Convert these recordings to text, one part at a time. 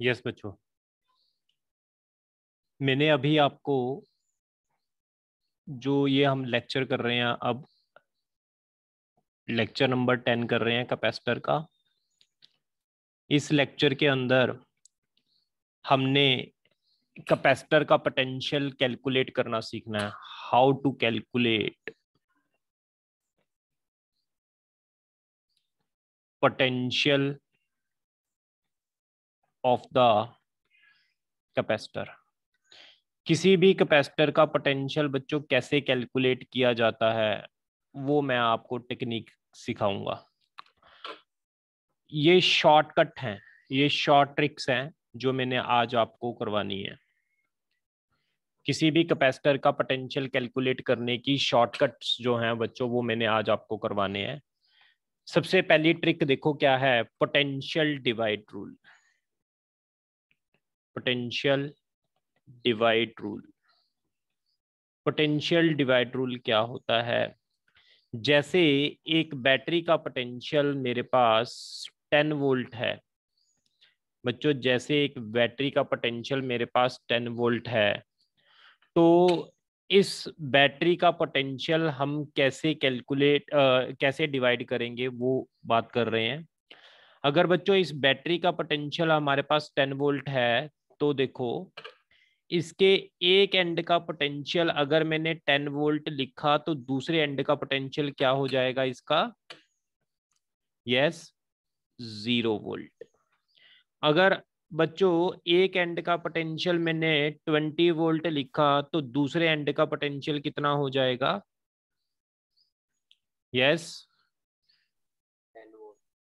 Yes बच्चों। मैंने अभी आपको जो ये हम लेक्चर कर रहे हैं, अब लेक्चर नंबर टेन कर रहे हैं कैपेसिटर का। इस लेक्चर के अंदर हमने कैपेसिटर का पोटेंशियल कैलकुलेट करना सीखना है। How to calculate potential of the capacitor किसी भी कैपेसिटर का पोटेंशियल बच्चों कैसे कैलकुलेट किया जाता है, वो मैं आपको टेक्निक सिखाऊँगा। ये शॉर्टकट हैं, ये शॉर्ट ट्रिक्स हैं जो मैंने आज आपको करवानी है। किसी भी कैपेसिटर का पोटेंशियल कैलकुलेट करने की शॉर्टकट्स जो हैं बच्चों, वो मैंने आज आपको करवाने हैं। सबसे पहली ट्रिक देखो क्या है potential divide rule potential divide rule potential divide rule क्या होता है? जैसे एक बैटरी का पोटेंशियल मेरे पास 10 वोल्ट है। बच्चों, जैसे एक बैटरी का पोटेंशियल मेरे पास 10 वोल्ट है तो इस बैटरी का पोटेंशियल हम कैसे कैलकुलेट कैसे डिवाइड करेंगे, वो बात कर रहे हैं। अगर बच्चों, इस बैटरी का पोटेंशियल हमारे पास 10 वोल्ट है तो देखो इसके एक एंड का पोटेंशियल अगर मैंने 10 वोल्ट लिखा तो दूसरे एंड का पोटेंशियल क्या हो जाएगा इसका? यस ज़ीरो वोल्ट अगर बच्चों एक एंड का पोटेंशियल मैंने 20 वोल्ट लिखा तो दूसरे एंड का पोटेंशियल कितना हो जाएगा? यस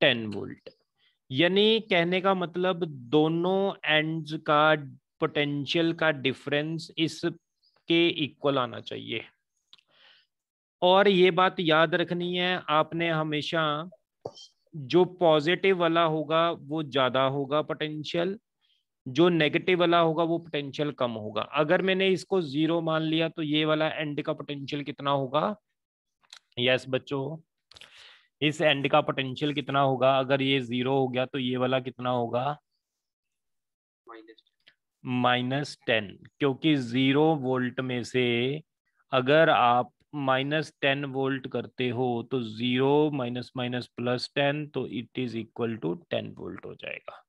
टेन वोल्ट यानी कहने का मतलब दोनों एंड्स का पोटेंशियल का डिफरेंस इसके इक्वल आना चाहिए। और ये बात याद रखनी है, आपने हमेशा जो पॉजिटिव वाला होगा वो ज़्यादा होगा पोटेंशियल जो नेगेटिव वाला होगा वो पोटेंशियल कम होगा। अगर मैंने इसको ज़ीरो मान लिया तो ये वाला एंड का पोटेंशियल कितना होगा? यस बच्चों इस एंड का पोटेंशियल कितना होगा? अगर ये ज़ीरो हो गया तो ये वाला कितना होगा? माइनस टेन क्योंकि ज़ीरो वोल्ट में से अगर आप माइनस टेन वोल्ट करते हो तो zero minus minus plus ten तो it is equal to ten volt हो जाएगा।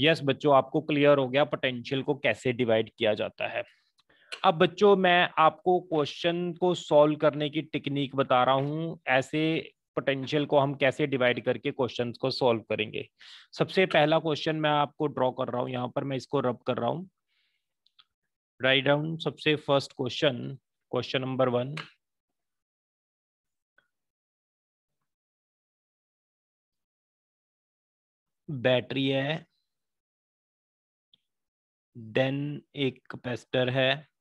यस yes, बच्चों आपको क्लियर हो गया पोटेंशियल को कैसे डिवाइड किया जाता है। अब बच्चों मैं आपको क्वेश्चन को सॉल्व करने की टेक्निक बता रहा हूँ। ऐसे पोटेंशियल को हम कैसे डिवाइड करके क्वेश्चन को सॉल्व करेंगे। सबसे पहला क्वेश्चन मैं आपको ड्रॉ कर रहा हूँ, यहाँ पर मैं इसको रब कर रहा हूँ। राइट डाउन सबसे first question question number one battery है। देन एक कैपेसिटर है।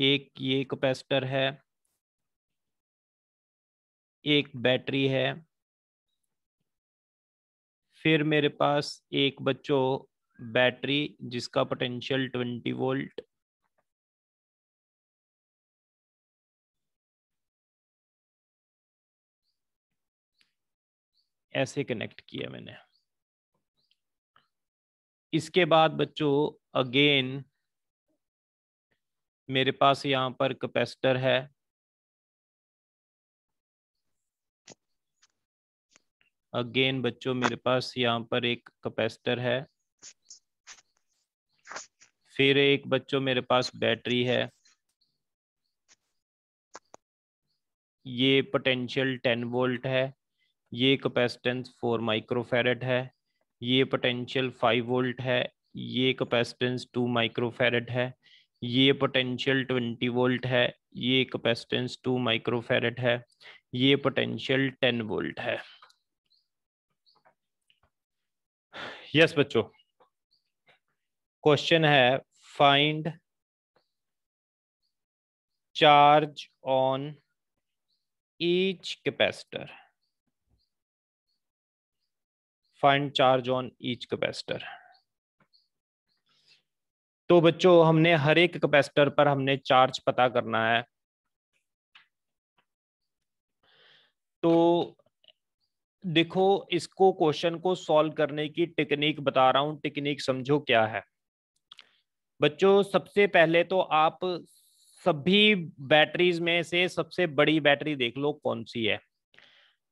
एक, ये कैपेसिटर है। एक बैटरी है। फिर मेरे पास एक बच्चों बैटरी जिसका पोटेंशियल 20 वोल्ट। ऐसे कनेक्ट किया मैंने। इसके बाद बच्चों, अगेन मेरे पास यहाँ पर कैपेसिटर है। अगेन बच्चों, मेरे पास यहाँ पर एक कैपेसिटर है। फिर एक बच्चों, मेरे पास बैटरी है। ये पोटेंशियल 10 वोल्ट है। ये कैपेसिटेंस 4 माइक्रोफेरेट है। ये पोटेंशियल 5 वोल्ट है। ये कैपेसिटेंस 2 माइक्रोफेरेट है। ये पोटेंशियल 20 वोल्ट है ये कैपेसिटेंस 2 माइक्रोफेरेट है ये पोटेंशियल 10 वोल्ट है। यस yes, बच्चों। क्वेश्चन है find charge on each capacitor find charge on each capacitor तो बच्चों, हमने हर एक कैपेसिटर पर हमने चार्ज पता करना है। तो देखो, इसको क्वेश्चन को सॉल्व करने की टेक्निक बता रहा हूँ। टेक्निक समझो क्या है। बच्चों, सबसे पहले तो आप सभी बैटरीज में से सबसे बड़ी बैटरी देख लो, कौन सी है।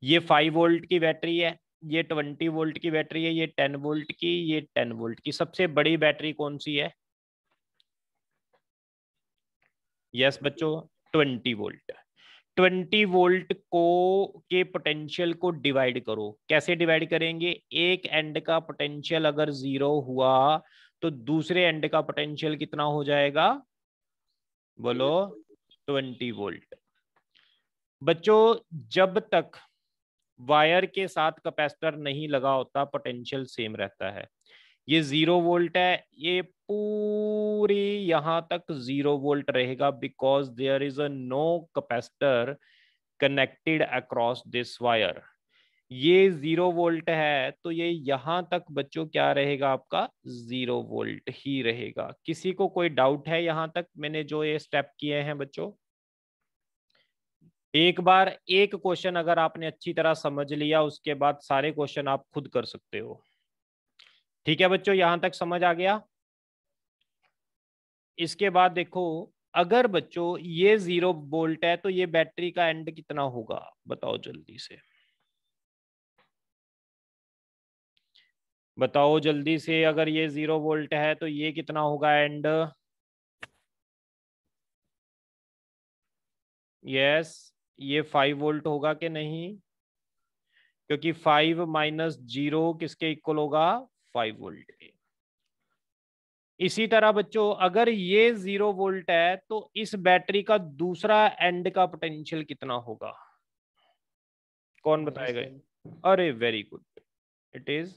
ये फाइव वोल्ट की बैटरी है, ये ट्वेंटी वोल्ट की बैटरी है, ये टेन वोल्ट की, ये टेन वोल्ट की। सबसे बड़ी बैटरी कौन सी है? यस बच्चों ट्वेंटी वोल्ट ट्वेंटी वोल्ट को, के पोटेंशियल को डिवाइड करो। कैसे डिवाइड करेंगे? एक एंड का पोटेंशियल अगर ज़ीरो हुआ तो दूसरे एंड का पोटेंशियल कितना हो जाएगा? बोलो ट्वेंटी वोल्ट बच्चों, जब तक वायर के साथ कैपेसिटर नहीं लगा होता पोटेंशियल सेम रहता है। ये ज़ीरो वोल्ट है, ये पूरी यहाँ तक ज़ीरो वोल्ट रहेगा because there is a no capacitor connected across this wire ये ज़ीरो वोल्ट है तो ये यहाँ तक बच्चों क्या रहेगा आपका? ज़ीरो वोल्ट ही रहेगा। किसी को कोई डाउट है यहाँ तक? मैंने जो ये स्टेप किए हैं बच्चों। एक बार एक क्वेश्चन अगर आपने अच्छी तरह समझ लिया, उसके बाद सारे क्वेश्चन आप खुद कर सकते हो। ठीक है बच्चों, यहाँ तक समझ आ गया? इसके बाद देखो, अगर बच्चों ये ज़ीरो वोल्ट है तो ये बैटरी का एंड कितना होगा? बताओ जल्दी से। बताओ जल्दी से, अगर ये ज़ीरो वोल्ट है तो ये कितना होगा एंड यस ये फाइव वोल्ट होगा कि नहीं? क्योंकि फाइव माइनस ज़ीरो किसके इक्वल होगा? फाइव वोल्ट के। इसी तरह बच्चों अगर ये ज़ीरो वोल्ट है तो इस बैटरी का दूसरा एंड का पोटेंशियल कितना होगा? कौन बताएगा? अरे very good it is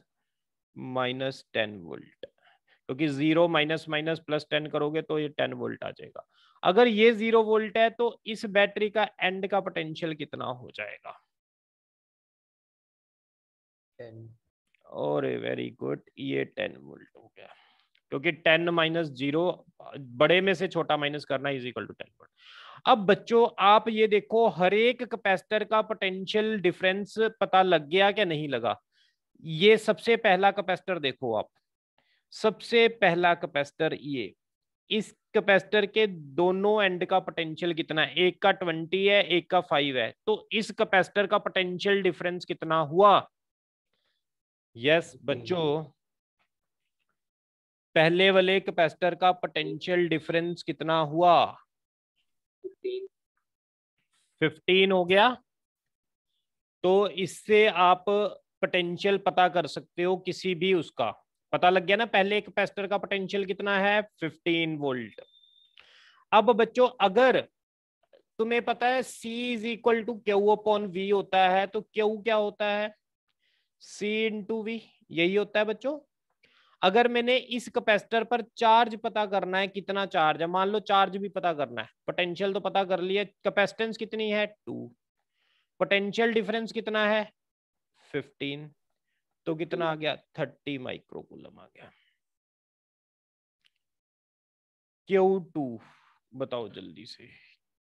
minus ten volt क्योंकि zero minus minus plus ten करोगे तो ये टेन वोल्ट आ जाएगा। अगर ये ज़ीरो वोल्ट है तो इस बैटरी का एंड का पोटेंशियल कितना हो जाएगा? और वेरी गुड, ये टेन वोल्ट हो गया। क्योंकि टेन माइनस ज़ीरो, बड़े में से छोटा माइनस करना is equal to ten volt. अब बच्चों, आप ये देखो, हर एक कैपेसिटर का पोटेंशियल डिफरेंस पता लग गया क्या नहीं लगा? ये सबसे पहला कैपेसिटर देखो आप। सबसे पहला कैपेसिटर ये। इस कैपेसिटर के दोनों एंड का पोटेंशियल कितना है? एक का ट्वेंटी है, एक का फाइव है। तो इस कैपेसिटर का पोटेंशियल डिफरेंस कितना हुआ? यस बच्चों पहले वाले कैपेसिटर का पोटेंशियल डिफरेंस कितना हुआ? फिफ्टीन हो गया। तो इससे आप पोटेंशियल पता कर सकते हो किसी भी उसका। पता लग गया ना पहले कैपेसिटर का पोटेंशियल कितना है? 15 वोल्ट अब बच्चों अगर तुम्हें पता है C is equal to Q upon V होता है तो क्यू क्या होता है? C इंटू वी यही होता है बच्चों। अगर मैंने इस कैपेसिटर पर चार्ज पता करना है, कितना चार्ज है, मान लो चार्ज भी पता करना है पोटेंशियल तो पता कर लिया कैपेसिटेंस कितनी है? टू पोटेंशियल डिफरेंस कितना है? फिफ्टीन तो कितना आ गया? थर्टी माइक्रोकूलम आ गया। क्यू टू बताओ जल्दी से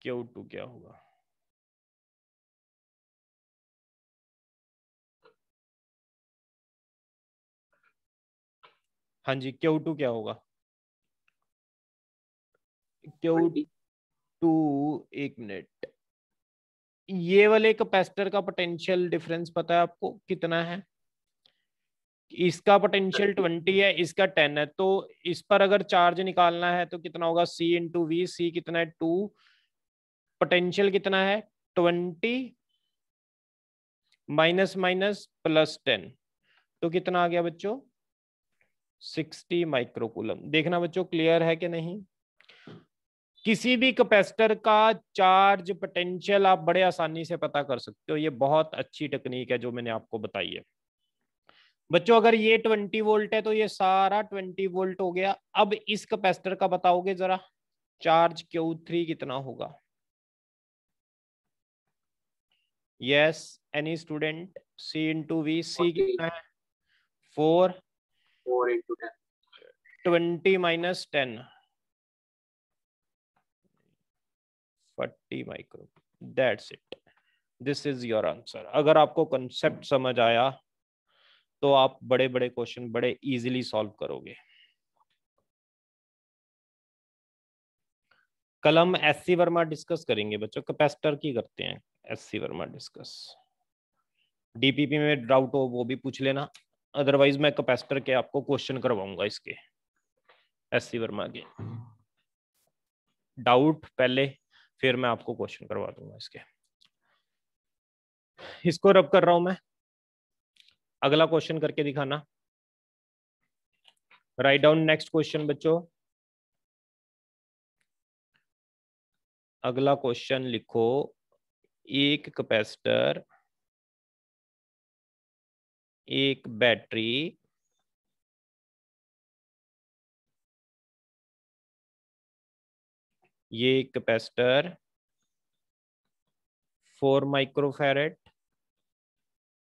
क्यू टू क्या होगा? हाँ जी क्यू टू क्या होगा? क्यू टू एक मिनट। ये वाले कैपेसिटर का पोटेंशियल डिफरेंस पता है आपको? कितना है? इसका पोटेंशियल ट्वेंटी है इसका टेन है तो इस पर अगर चार्ज निकालना है तो कितना होगा? सी इंटू वी सी कितना है? टू पोटेंशियल कितना है? Twenty minus minus plus ten तो कितना आ गया बच्चों? Sixty microcoulomb. देखना बच्चों, क्लियर है कि नहीं? किसी भी कैपेसिटर का चार्ज पोटेंशियल आप बड़े आसानी से पता कर सकते हो। ये बहुत अच्छी टेक्निक है जो मैंने आपको बताई है। बच्चों, अगर ये ट्वेंटी वोल्ट है तो ये सारा ट्वेंटी वोल्ट हो गया। अब इस कैपेसिटर का बताओगे जरा, चार्ज क्यू थ्री कितना होगा? Yes any student C into V C कितना है? Four four into ten twenty minus ten forty micro that's it this is your answer अगर आपको कंसेप्ट समझ आया तो आप बड़े बड़े क्वेश्चन बड़े इजीली सॉल्व करोगे। कल हम एस सी वर्मा डिस्कस करेंगे बच्चों। कैपेसिटर की करते हैं। S C Verma discuss DPP में डाउट हो, वो भी पूछ लेना। अदरवाइज़ मैं कैपेसिटर के आपको क्वेश्चन करवाऊँगा इसके। एस सी वर्मा के। डाउट पहले, फिर मैं आपको क्वेश्चन करवा दूँगा इसके। इसको रब कर रहा हूँ मैं। अगला क्वेश्चन करके दिखाना। राइट डाउन नेक्स्ट क्वेश्चन बच्चों। अगला क्वेश्चन लिखो। एक कैपेसिटर एक बैटरी ये capacitor four microfarad,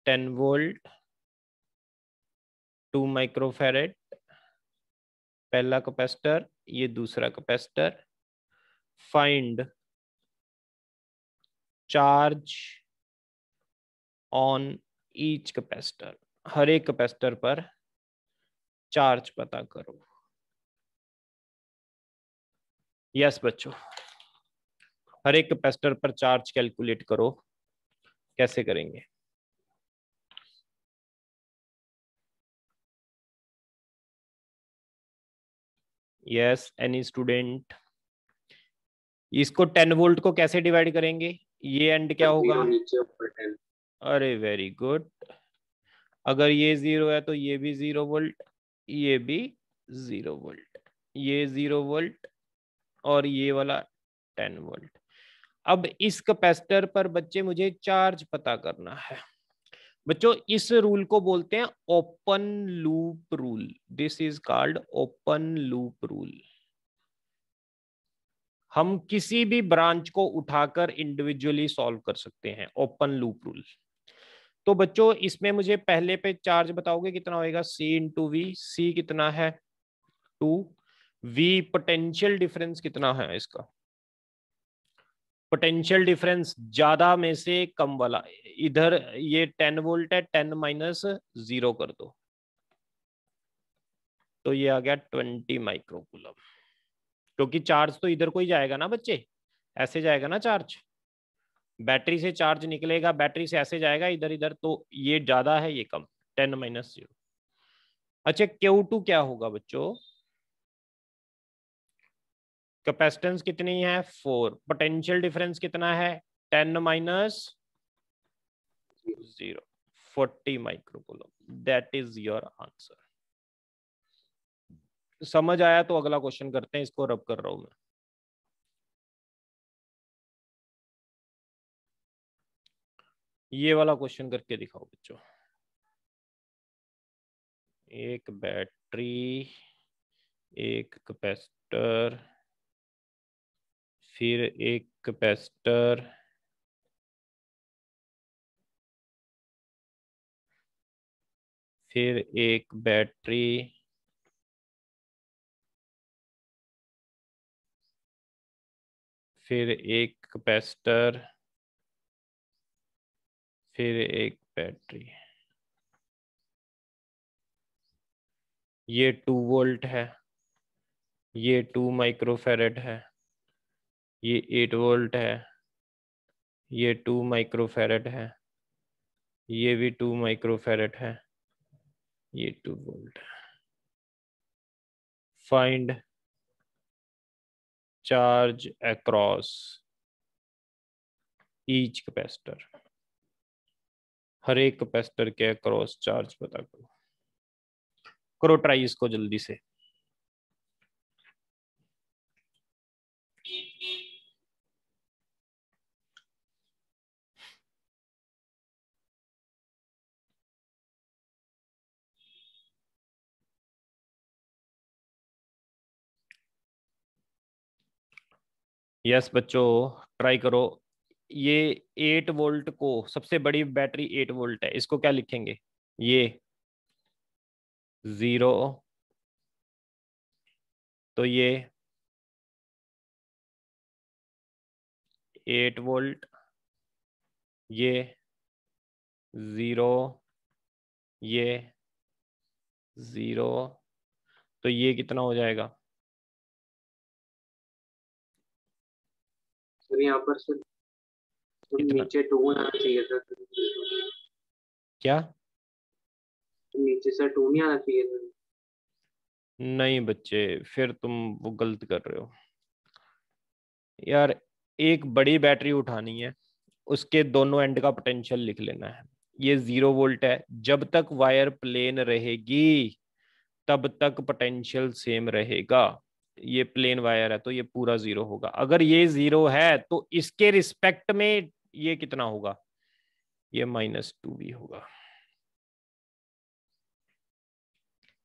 ten volt, two microfarad, पहला कैपेसिटर, ये दूसरा capacitor, find, charge, on each capacitor हर एक कैपेसिटर पर चार्ज पता करो। यस yes, बच्चों। हर एक कैपेसिटर पर चार्ज कैलकुलेट करो। कैसे करेंगे? यस एनी स्टूडेंट इसको टेन वोल्ट को कैसे डिवाइड करेंगे? ये एंड क्या होगा? अरे वेरी गुड अगर ये ज़ीरो है तो ये भी ज़ीरो वोल्ट ये भी ज़ीरो वोल्ट ये ज़ीरो वोल्ट और ये वाला टेन वोल्ट अब इस कैपेसिटर पर बच्चे मुझे चार्ज पता करना है। बच्चों, इस रूल को बोलते हैं open loop rule this is called open loop rule हम किसी भी ब्रांच को उठाकर इंडिविजुअली सॉल्व कर सकते हैं ओपन लूप रूल तो बच्चों, इसमें मुझे पहले पे चार्ज बताओगे कितना होएगा? सी इंटू वी सी कितना है? टू वी पोटेंशियल डिफरेंस कितना है इसका? पोटेंशियल डिफरेंस ज़्यादा में से कम वाला। इधर ये टेन वोल्ट है टेन माइनस ज़ीरो कर दो। तो ये आ गया ट्वेंटी माइक्रोकुलम क्योंकि चार्ज तो इधर को ही जाएगा ना बच्चे? ऐसे जाएगा ना चार्ज बैटरी से चार्ज निकलेगा, बैटरी से ऐसे जाएगा इधर इधर तो ये ज़्यादा है, ये कम, टेन माइनस ज़ीरो। अच्छा क्यू टू क्या होगा बच्चों? कैपेसिटेंस कितनी है? फोर। पोटेंशियल डिफरेंस कितना है? Ten minus zero. Forty microcoulomb that is your answer समझ आया तो अगला क्वेश्चन करते हैं, इसको रब कर रहा हूँ मैं। ये वाला क्वेश्चन करके दिखाओ बच्चों। एक बैटरी एक कैपेसिटर फिर एक कैपेसिटर फिर एक बैटरी फिर एक कैपेसिटर फिर एक बैटरी। ये टू वोल्ट है, ये टू माइक्रोफेरेट है, ये एट वोल्ट है, ये टू माइक्रोफेरेट है, ये भी टू माइक्रोफेरेट है, ये two volt find charge across each capacitor. हर एक कैपेसिटर के अक्रॉस चार्ज पता करो। करो ट्राई इसको जल्दी से। यस yes, बच्चों ट्राई करो। ये एट वोल्ट को, सबसे बड़ी बैटरी एट वोल्ट है, इसको क्या लिखेंगे? ये ज़ीरो तो ये एट वोल्ट ये ज़ीरो ये ज़ीरो तो ये कितना हो जाएगा? सर, यहाँ पर सर नीचे टू आना चाहिए था। क्या? नीचे सर टू नहीं आना चाहिए था। नहीं बच्चे फिर तुम वो गलत कर रहे हो। यार एक बड़ी बैटरी उठानी है उसके दोनों एंड का पोटेंशियल लिख लेना है। ये ज़ीरो वोल्ट है जब तक वायर प्लेन रहेगी तब तक पोटेंशियल सेम रहेगा। ये प्लेन वायर है तो ये पूरा ज़ीरो होगा। अगर ये ज़ीरो है तो इसके रिस्पेक्ट में ये कितना होगा? ये माइनस टू भी होगा।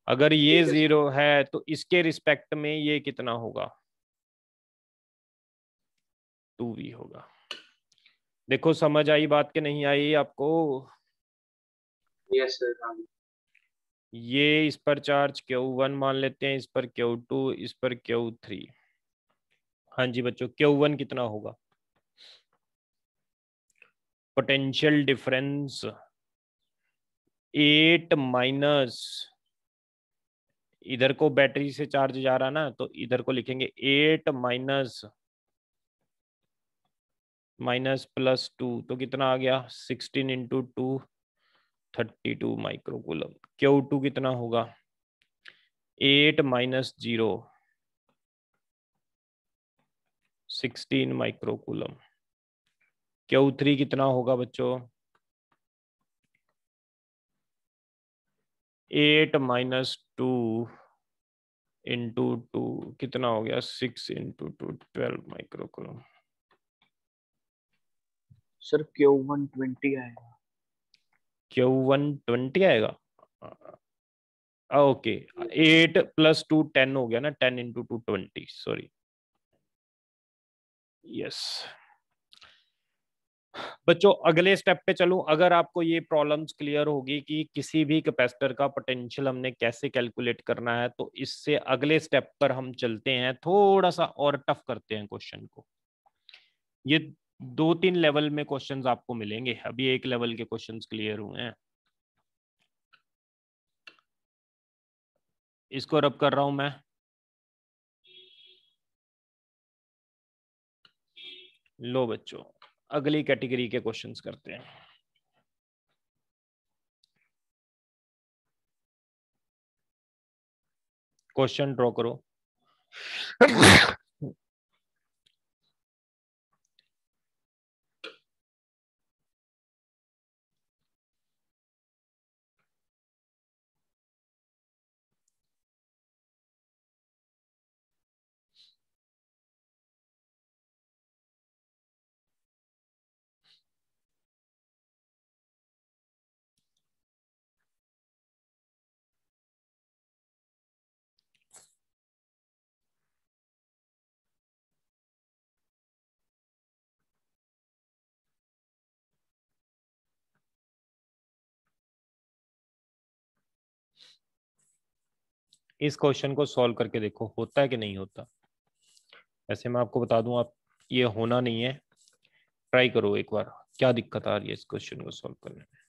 अगर ये ज़ीरो है तो इसके रिस्पेक्ट में ये कितना होगा? टू भी होगा। देखो समझ आई बात के नहीं आई आपको? यस सर ये इस पर चार्ज क्यू वन मान लेते हैं? इस पर क्यू टू? इस पर क्यू थ्री? हाँ जी बच्चों क्यू वन कितना होगा? पोटेंशियल डिफरेंस एट माइनस इधर को बैटरी से चार्ज जा रहा ना तो इधर को लिखेंगे eight minus minus plus two तो कितना आ गया? Sixteen into two thirty two microcoulomb Q two कितना होगा? Eight minus zero sixteen microcoulomb Q three कितना होगा बच्चों? Eight minus two into two कितना हो गया? Six into two twelve microcoulomb. Sir Q one twenty आएगा। क्यू वन ट्वेंटी आएगा? Okay. Eight plus two ten हो गया ना? Ten into two twenty sorry. Yes. बच्चों, अगले स्टेप पे चलूँ। अगर आपको ये प्रॉब्लम्स क्लियर होगी कि किसी भी कैपेसिटर का पोटेंशियल हमने कैसे कैलकुलेट करना है तो इससे अगले स्टेप पर हम चलते हैं। थोड़ा सा और टफ करते हैं क्वेश्चन को। ये दो तीन लेवल में क्वेश्चंस आपको मिलेंगे। अभी एक लेवल के क्वेश्चंस क्लियर हुए हैं। इसको रब कर रहा हूँ मैं। लो बच्चों। अगली कैटेगरी के क्वेश्चंस करते हैं। क्वेश्चन ड्रॉ करो। इस क्वेश्चन को सॉल्व करके देखो, होता है कि नहीं होता। ऐसे मैं आपको बता दूँ, आप, ये होना नहीं है। ट्राई करो एक बार, क्या दिक्कत आ रही है इस क्वेश्चन को सॉल्व करने में?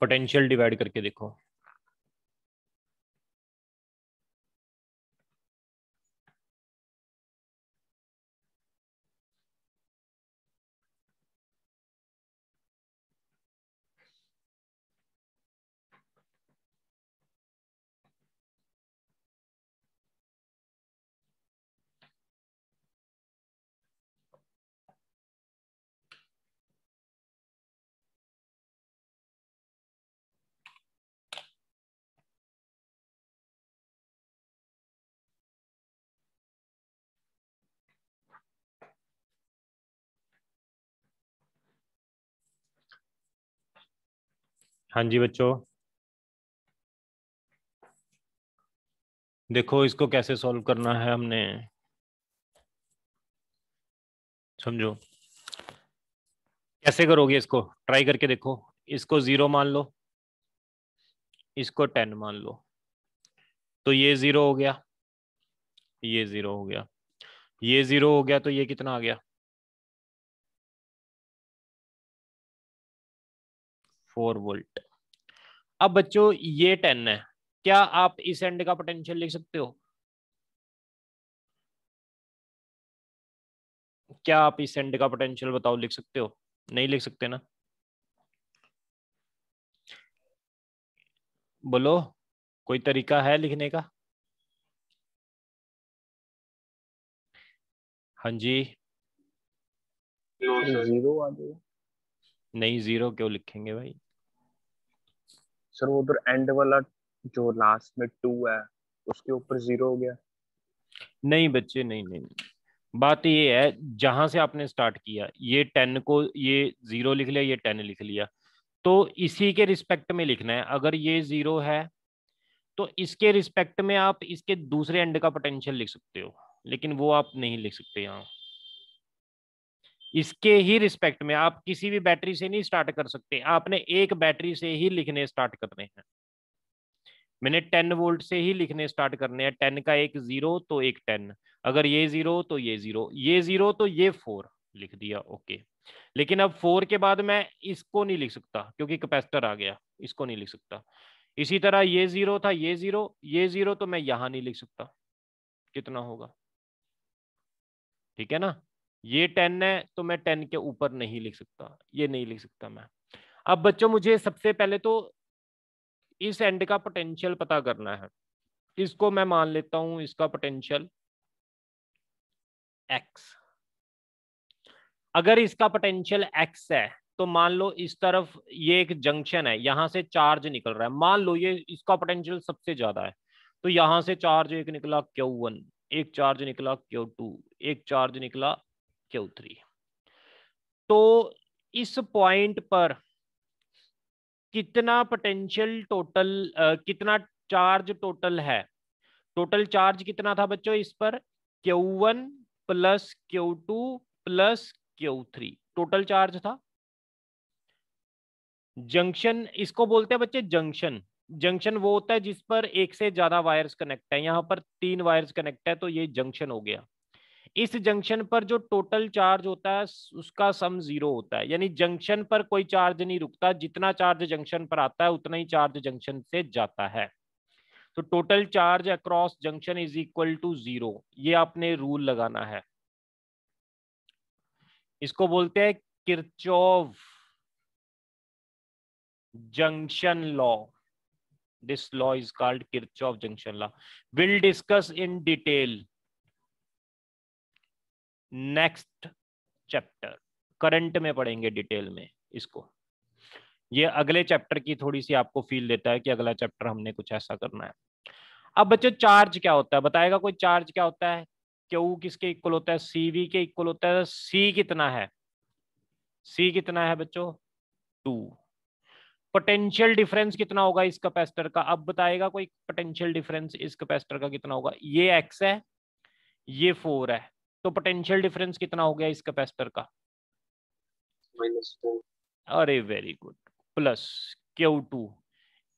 पोटेंशियल डिवाइड करके देखो। हाँ जी बच्चों। देखो, इसको कैसे सॉल्व करना है हमने। समझो। कैसे करोगे इसको? ट्राई करके देखो। इसको ज़ीरो मान लो। इसको टेन मान लो। तो ये ज़ीरो हो गया। ये ज़ीरो हो गया। ये ज़ीरो हो गया तो ये कितना आ गया? Four volt. अब बच्चों, ये टेन है। क्या आप इस एंड का पोटेंशियल लिख सकते हो? क्या आप इस एंड का पोटेंशियल बताओ, लिख सकते हो? नहीं लिख सकते ना? बोलो, कोई तरीका है लिखने का? हाँ जी। ज़ीरो आ जाए नहीं ज़ीरो क्यों लिखेंगे भाई? सर वो उधर एंड वाला जो लास्ट में टू है उसके ऊपर ज़ीरो हो गया। नहीं बच्चे नहीं नहीं। बात ये है जहाँ से आपने स्टार्ट किया ये टेन को ये ज़ीरो लिख लिया ये टेन लिख लिया। तो इसी के रिस्पेक्ट में लिखना है अगर ये ज़ीरो है तो इसके रिस्पेक्ट में आप इसके दूसरे एंड का पोटेंशियल लिख सकते हो लेकिन वो आप नहीं लिख सकते यहाँ। इसके ही रिस्पेक्ट में आप किसी भी बैटरी से नहीं स्टार्ट कर सकते। आपने एक बैटरी से ही लिखने स्टार्ट करने हैं। मैंने टेन वोल्ट से ही लिखने स्टार्ट करने हैं। टेन का एक ज़ीरो तो एक टेन। अगर ये ज़ीरो तो ये ज़ीरो। ये ज़ीरो तो ये फोर। लिख दिया, ओके। लेकिन अब फोर के बाद मैं इसको नहीं लिख सकता, क्योंकि कैपेसिटर आ गया। इसको नहीं लिख सकता। इसी तरह ये ज़ीरो था, ये ज़ीरो। ये ज़ीरो तो मैं यहाँ नहीं लिख सकता। कितना होगा? ठीक है ना? ये टेन है तो मैं टेन के ऊपर नहीं लिख सकता, ये नहीं लिख सकता मैं। अब बच्चों, मुझे सबसे पहले तो इस एंड का पोटेंशियल पता करना है। इसको मैं मान लेता हूँ, इसका पोटेंशियल एक्स अगर इसका पोटेंशियल एक्स है तो मान लो इस तरफ़ ये एक जंक्शन है, यहाँ से चार्ज निकल रहा है। मान लो ये इसका पोटेंशियल सबसे ज़्यादा है तो यहाँ से चार्ज एक निकला क्यू वन एक चार्ज निकला क्यू टू एक चार्ज निकला थ्री तो इस पॉइंट पर कितना पोटेंशियल टोटल कितना चार्ज टोटल है? टोटल चार्ज कितना था बच्चों इस पर? Q one plus Q two plus Q three total charge था? जंक्शन इसको बोलते हैं बच्चे जंक्शन जंक्शन वो होता है जिस पर एक से ज़्यादा वायर्स कनेक्ट है। यहाँ पर तीन वायर्स कनेक्ट है तो ये जंक्शन हो गया। इस जंक्शन पर जो टोटल चार्ज होता है उसका सम ज़ीरो होता है। यानी जंक्शन पर कोई चार्ज नहीं रुकता, जितना चार्ज जंक्शन पर आता है, उतना ही चार्ज जंक्शन से जाता है। तो total charge across junction is equal to zero ये आपने रूल लगाना है। इसको बोलते हैं Kirchhoff junction law. This law is called Kirchhoff junction law. Will discuss in detail next chapter, current में पढ़ेंगे डिटेल में इसको। ये अगले चैप्टर की थोड़ी सी आपको फील देता है कि अगला चैप्टर हमने कुछ ऐसा करना है। अब बच्चों, चार्ज क्या होता है? बताएगा कोई चार्ज क्या होता है? क्यू किसके इक्वल होता है? सीवी के इक्वल होता है? सी कितना है? सी कितना है बच्चों? टू पोटेंशियल डिफरेंस कितना होगा इस कैपेसिटर का? अब बताएगा कोई पोटेंशियल डिफरेंस इस कैपेसिटर का कितना होगा? ये एक्स है, ये फोर है। तो पोटेंशियल डिफरेंस कितना हो गया इस कैपेसिटर का? अरे very good plus Q two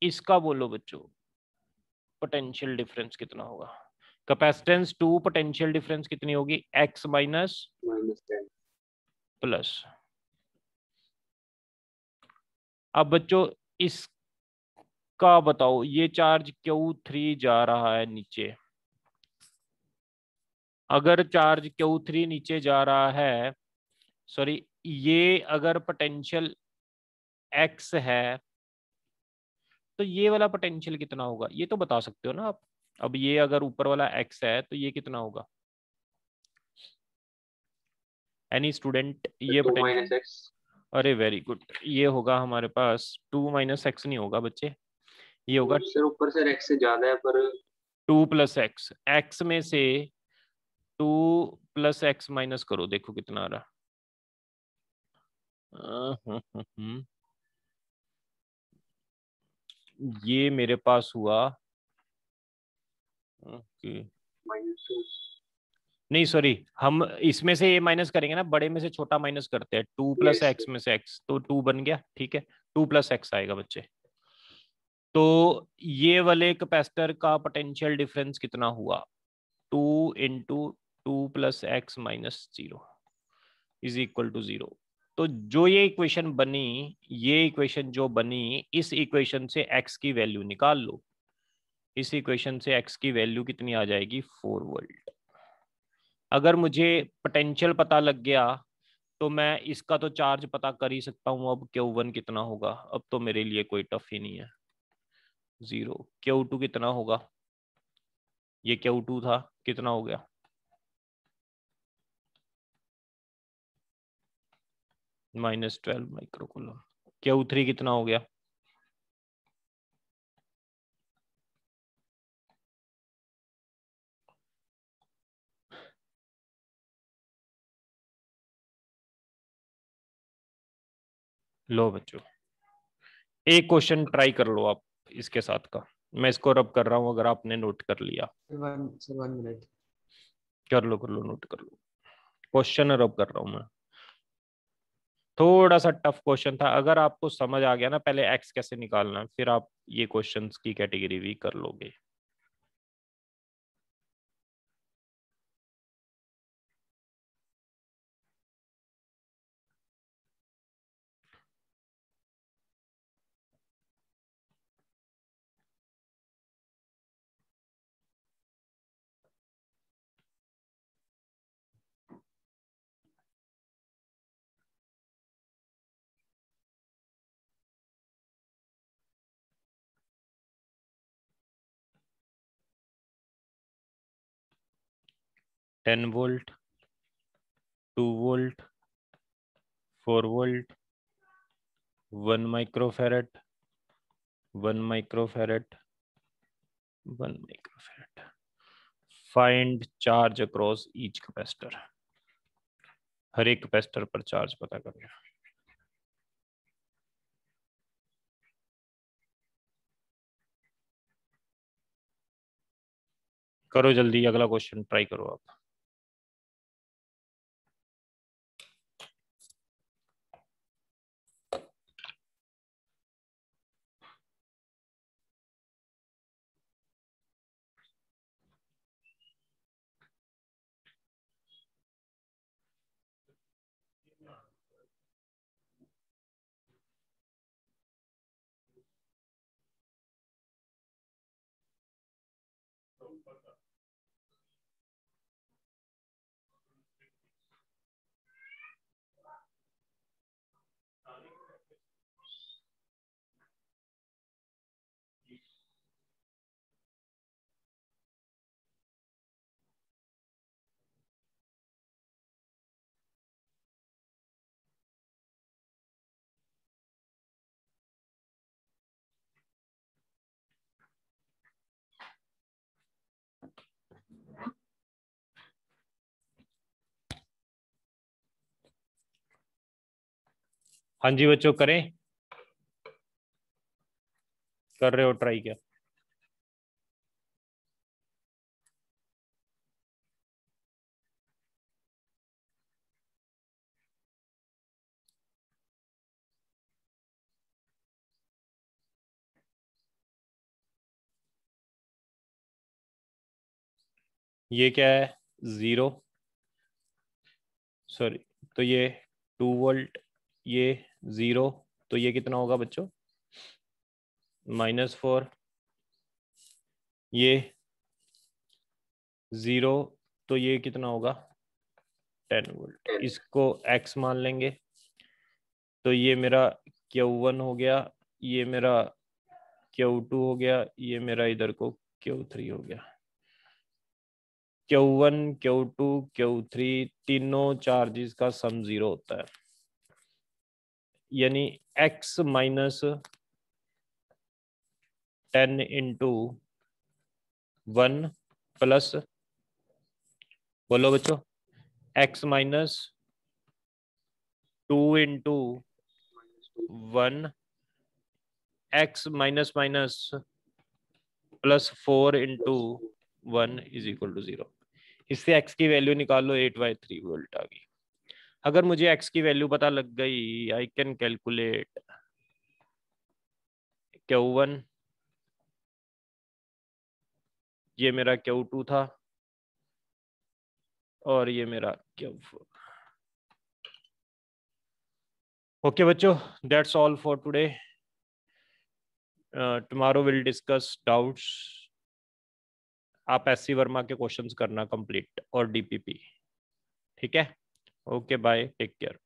इसका बोलो बच्चों पोटेंशियल डिफरेंस कितना होगा? कैपेसिटेंस टू पोटेंशियल डिफरेंस कितनी होगी? एक्स माइनस प्लस अब बच्चों इसका बताओ ये चार्ज क्यू थ्री जा रहा है नीचे। अगर चार्ज क्यू थ्री नीचे जा रहा है सॉरी ये अगर पोटेंशियल एक्स है तो ये वाला पोटेंशियल कितना होगा? ये तो बता सकते हो ना आप। अब ये अगर ऊपर वाला एक्स है तो ये कितना होगा? एनी स्टूडेंट ये पोटेंशियल अरे वेरी गुड ये होगा हमारे पास टू माइनस एक्स नहीं होगा बच्चे। ये होगा सर ऊपर से एक्स से ज़्यादा है पर टू प्लस एक्स एक्स में से टू प्लस एक्स माइनस करो देखो कितना आ रहा। ये मेरे पास हुआ। ओके। नहीं सॉरी हम इसमें से ये माइनस करेंगे ना बड़े में से छोटा माइनस करते हैं। टू प्लस एक्स में से एक्स तो टू बन गया ठीक है। टू प्लस एक्स आएगा बच्चे। तो ये वाले कैपेसिटर का पोटेंशियल डिफरेंस कितना हुआ? Two into two plus X minus zero is equal to zero. तो जो ये इक्वेशन बनी, ये इक्वेशन जो बनी, इस इक्वेशन से x की वैल्यू निकाल लो। इस इक्वेशन से x की वैल्यू कितनी आ जाएगी? Four volt. अगर मुझे पोटेंशियल पता लग गया तो मैं इसका तो चार्ज पता कर ही सकता हूँ, अब क्यू वन कितना होगा? अब तो मेरे लिए कोई टफ ही नहीं है। ज़ीरो। क्यू टू कितना होगा? ये क्यू टू था, कितना हो गया? Minus twelve microcoulomb Q three कितना हो गया? लो बच्चों। एक क्वेश्चन ट्राई कर लो आप इसके साथ का। मैं इसको रब कर रहा हूँ अगर आपने नोट कर लिया। सर वन मिनट कर लो कर लो नोट कर लो। क्वेश्चन रब कर रहा हूँ मैं। थोड़ा सा टफ क्वेश्चन था। अगर आपको समझ आ गया ना, पहले एक्स कैसे निकालना फिर आप ये क्वेश्चंस की कैटेगरी भी कर लोगे। Ten volt, two volt, four volt, one microfarad one microfarad one microfarad find charge across each capacitor हर एक कैपेसिटर पर चार्ज पता करें करो जल्दी, अगला क्वेश्चन ट्राई करो आप। put the uh, हाँ जी बच्चों, करें। कर रहे हो ट्राई क्या? ये क्या है? ज़ीरो सॉरी तो ये टू वोल्ट ये ज़ीरो तो ये कितना होगा बच्चों? माइनस फोर ये ज़ीरो तो ये कितना होगा? Ten volt. इसको एक्स मान लेंगे तो ये मेरा क्यू वन हो गया ये मेरा क्यू टू हो गया ये मेरा इधर को क्यू थ्री हो गया। Q one Q two Q three तीनों चार्जेस का सम ज़ीरो होता है। यानी x minus ten into one plus बोलो बच्चों, x minus two into one X minus minus plus four into one is equal to zero इससे x की value निकाल लो एट बाई थ्री वोल्ट आ गई। अगर मुझे x की वैल्यू पता लग गई I can calculate Q one ये मेरा क्यू टू था और ये मेरा क्यू फोर ओके बच्चों that's all for today tomorrow will discuss doubts आप एस सी वर्मा के क्वेश्चंस करना कंप्लीट और डीपीपी ठीक है? Okay bye take care.